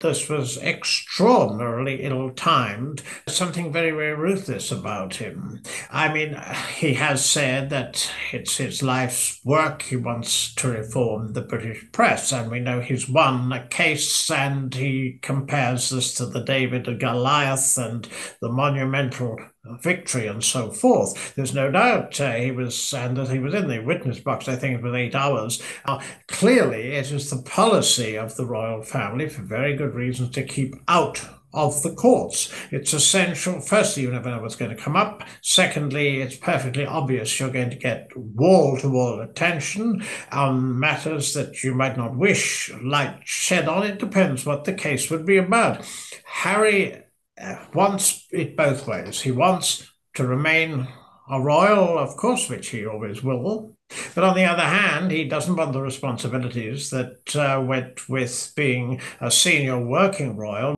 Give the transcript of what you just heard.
this was extraordinarily ill timed. Something very, very ruthless about him. I mean, he has said that it's his life's work. He wants to reform the British press, and we know he's won a case, and he compares this to the David of Goliath and the monumental victory and so forth. There's no doubt uh, he was, and that he was in the witness box, I think it was eight hours. Uh, clearly, it is the policy of the royal family, for very good reasons, to keep out of the courts. It's essential. Firstly, you never know what's going to come up. Secondly, it's perfectly obvious you're going to get wall to wall attention on matters that you might not wish light shed on. It depends what the case would be about. Harry uh, wants it both ways. He wants to remain a royal, of course, which he always will. But on the other hand, he doesn't want the responsibilities that uh, went with being a senior working royal.